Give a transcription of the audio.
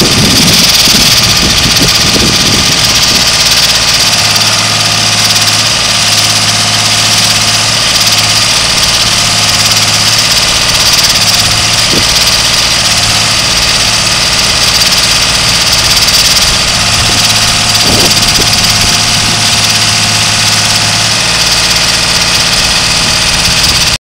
you